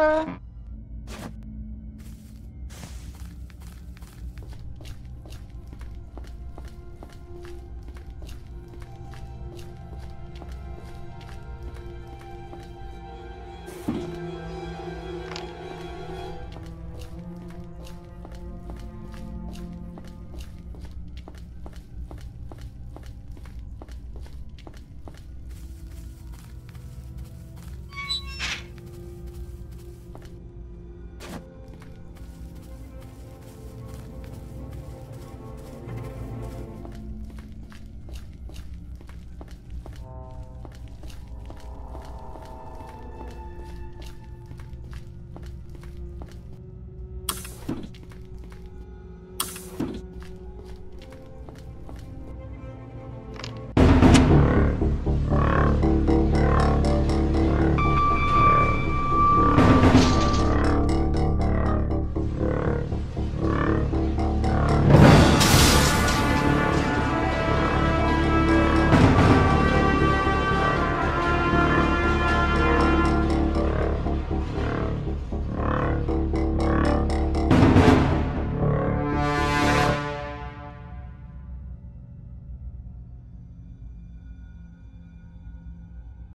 Uh,